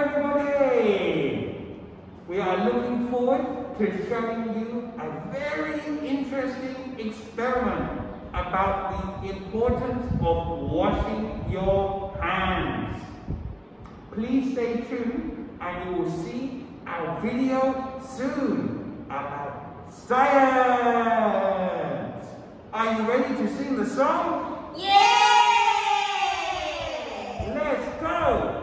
everybody! We are looking forward to showing you a very interesting experiment about the importance of washing your hands. Please stay tuned and you will see our video soon about science. Are you ready to sing the song? Yeah! Let's go!